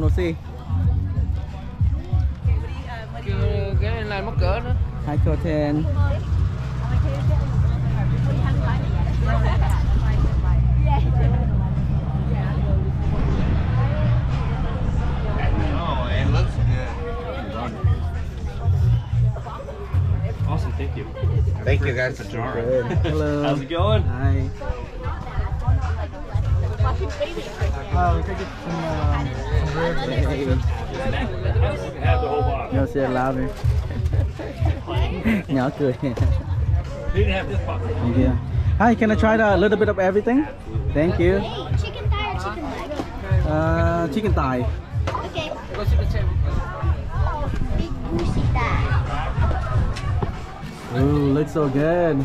ăn oxy cái này mất mắc cỡ nữa hai cho thêm Awesome, thank you. Thank you guys. Hello. How's it going? Oh, we could get some, um, some ribs No, said louder. you Yeah. Hi, can I try a little bit of everything? Thank you. chicken thigh or chicken leg? Uh, chicken thigh. Okay. Ooh, looks so good.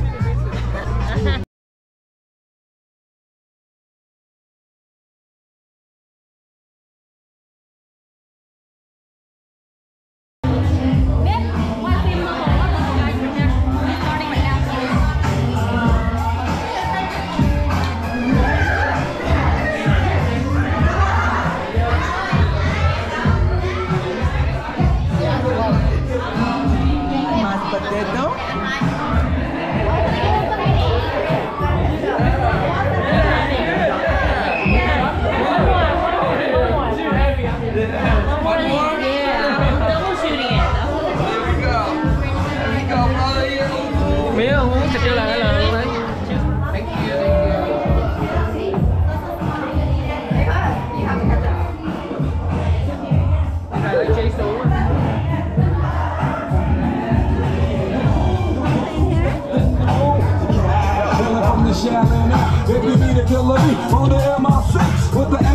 killer on the MI6 with the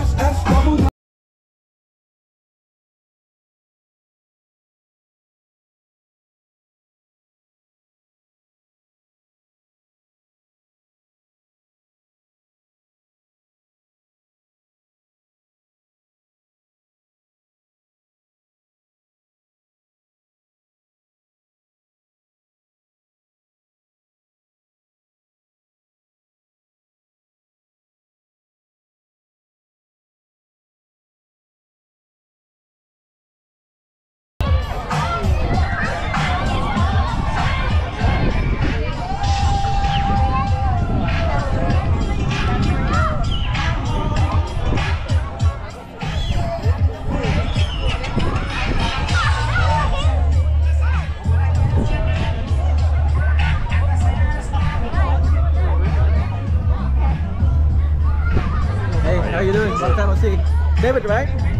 Montana David, right?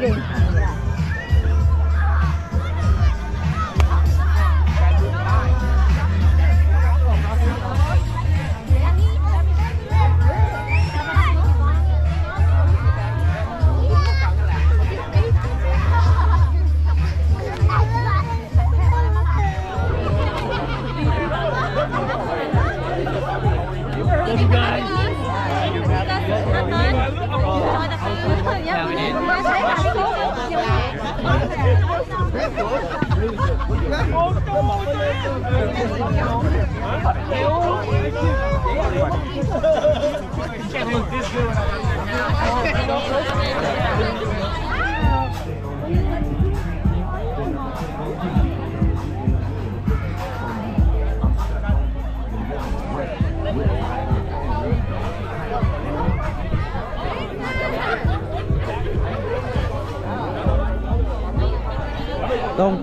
入れる。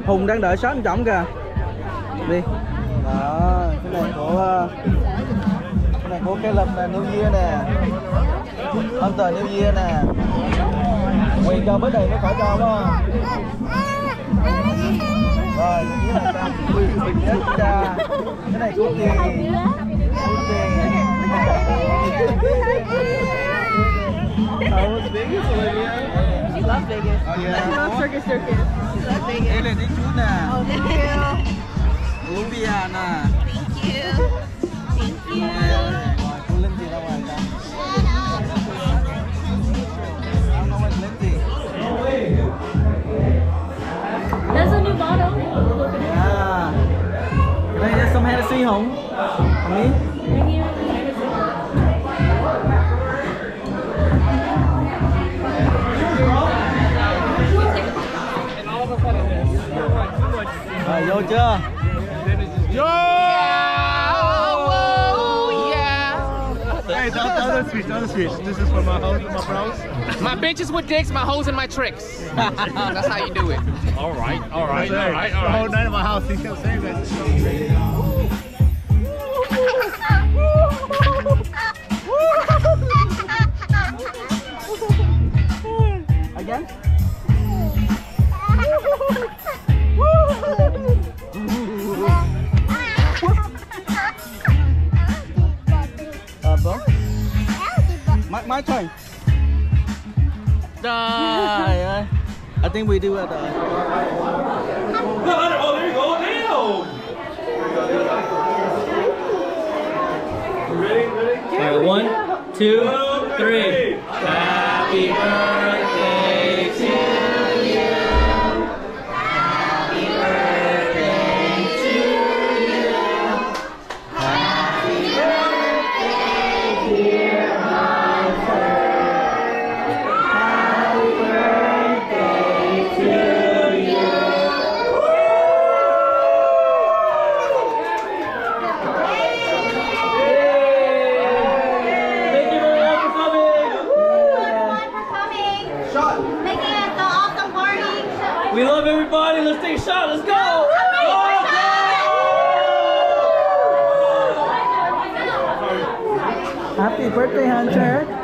Hùng đang đợi sớm trọng kìa Đi này có ờ, cái này có cái lập là New Year nè tờ New Year nè Quỳ cho bớt đầy nó khỏi cho đúng không? Rồi, cái này ta Cái này có tiền ờ, Vegas, Olivia? Vegas. Oh, yeah. She loves Circus Circus. She loves Vegas. Ellen, it's you now. Oh, thank you. Lumbia, There's a new bottle. Yeah. Can I some Hennessy home? For me? Right here. Rồi vô chưa? Vô! Hey, the, the other switch, the other switch. This is for my hoes and my bros. My bitches with dicks, my hoes and my tricks. That's how you do it. All right, all right, all right, all right. The whole night of my house, he kept saying that. Again? my turn. Uh, eh? I think we do at eh? the. Oh, there you go. Damn. Ready? Ready? one, two, three. We love everybody. Let's take a shot. Let's go. Happy birthday, Hunter.